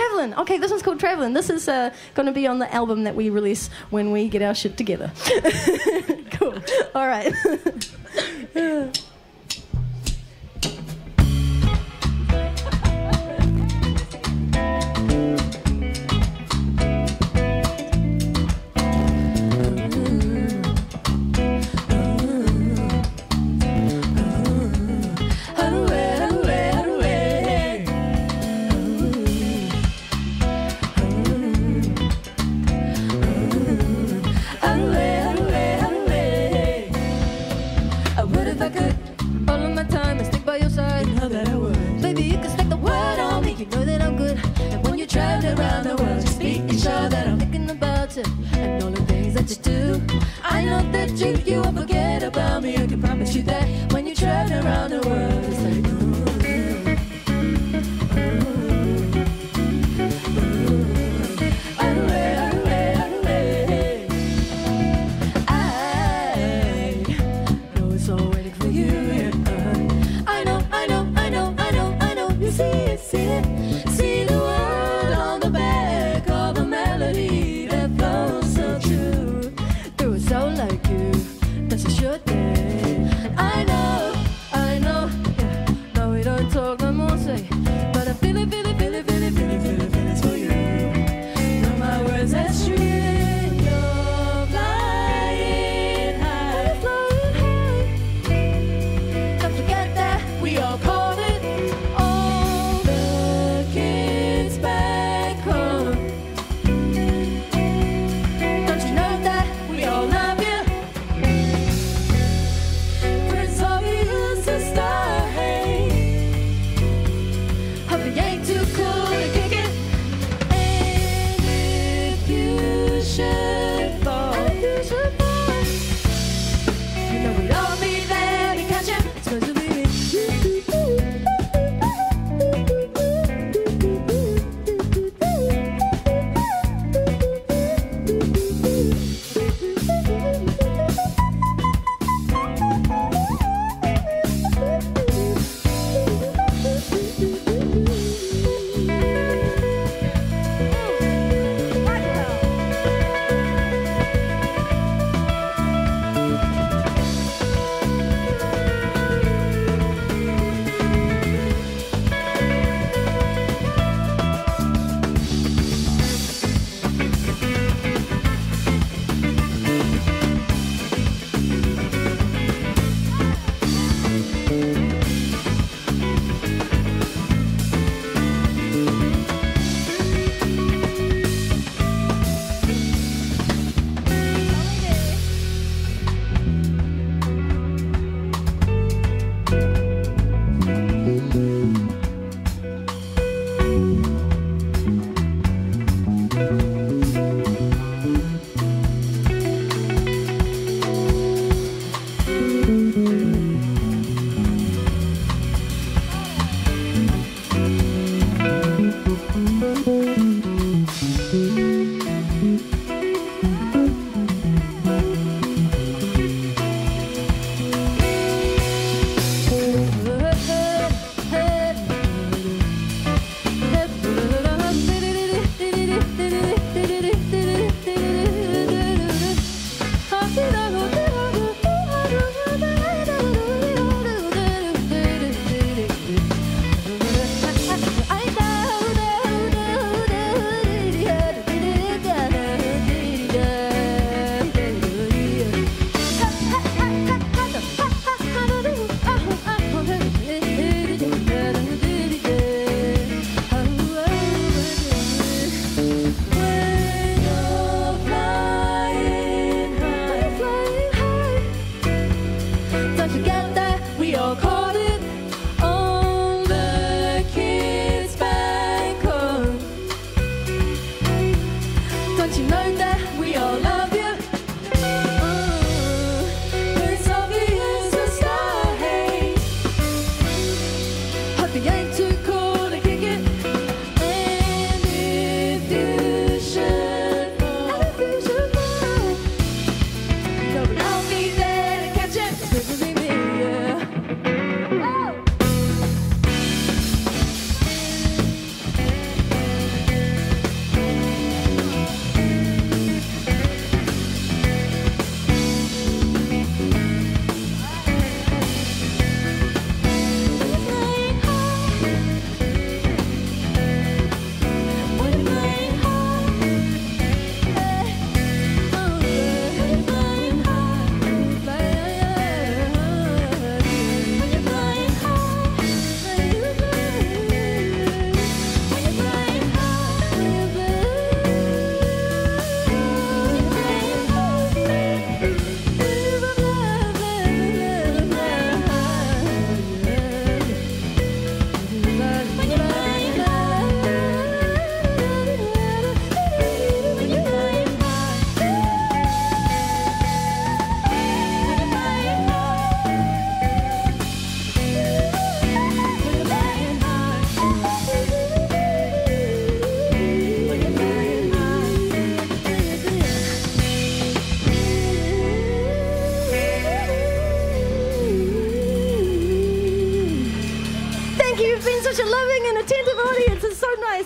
Traveling. Okay, this one's called Traveling. This is uh, going to be on the album that we release when we get our shit together. cool. All right. and all the things that you do.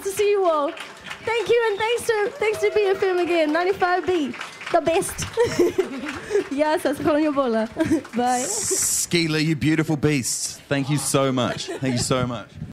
To see you all. Thank you, and thanks to thanks to BFM again, 95B, the best. yes, that's calling your bola. Bye. SKILAA, you beautiful beast. Thank you so much. Thank you so much.